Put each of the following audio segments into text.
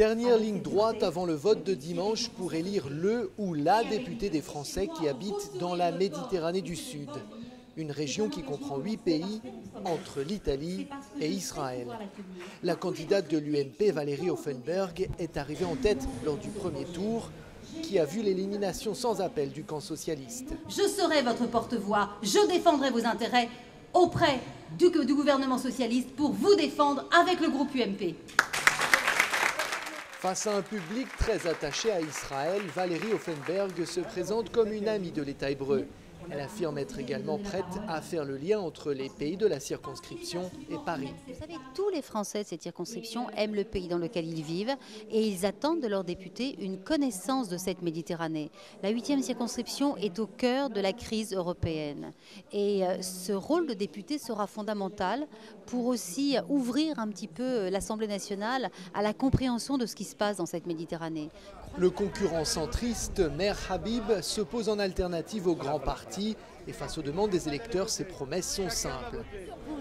Dernière ligne droite avant le vote de dimanche pour élire le ou la députée des Français qui habitent dans la Méditerranée du Sud. Une région qui comprend huit pays entre l'Italie et Israël. La candidate de l'UMP, Valérie Offenberg, est arrivée en tête lors du premier tour qui a vu l'élimination sans appel du camp socialiste. Je serai votre porte-voix, je défendrai vos intérêts auprès du, du gouvernement socialiste pour vous défendre avec le groupe UMP. Face à un public très attaché à Israël, Valérie Offenberg se présente comme une amie de l'État hébreu. Elle affirme être également prête à faire le lien entre les pays de la circonscription et Paris. Vous savez, tous les Français de cette circonscription aiment le pays dans lequel ils vivent et ils attendent de leurs députés une connaissance de cette Méditerranée. La huitième circonscription est au cœur de la crise européenne et euh, ce rôle de député sera fondamental pour aussi ouvrir un petit peu l'Assemblée nationale à la compréhension de ce qui se passe dans cette Méditerranée. Le concurrent centriste, Maire Habib, se pose en alternative au grand parti et face aux demandes des électeurs, ses promesses sont simples.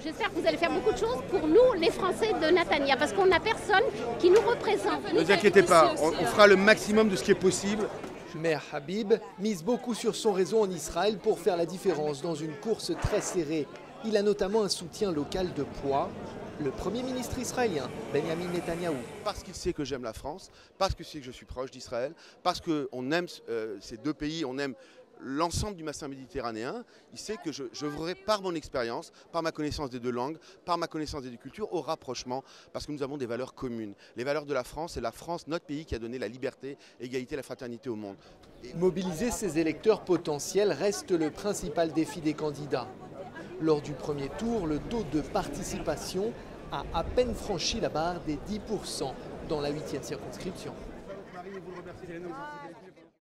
J'espère que vous allez faire beaucoup de choses pour nous, les Français de Natania, parce qu'on n'a personne qui nous représente. Ne vous inquiétez pas, on, on fera le maximum de ce qui est possible. Maire Habib mise beaucoup sur son réseau en Israël pour faire la différence dans une course très serrée. Il a notamment un soutien local de poids le Premier ministre israélien, Benjamin Netanyahou. Parce qu'il sait que j'aime la France, parce qu'il sait que je suis proche d'Israël, parce qu'on aime euh, ces deux pays, on aime l'ensemble du bassin méditerranéen, il sait que je, je voudrais, par mon expérience, par ma connaissance des deux langues, par ma connaissance des deux cultures, au rapprochement, parce que nous avons des valeurs communes. Les valeurs de la France, c'est la France, notre pays, qui a donné la liberté, l'égalité, la fraternité au monde. Mobiliser ces électeurs potentiels reste le principal défi des candidats. Lors du premier tour, le taux de participation a à peine franchi la barre des 10% dans la huitième circonscription.